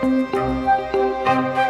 Música